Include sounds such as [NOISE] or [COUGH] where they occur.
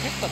結 [LAUGHS] 構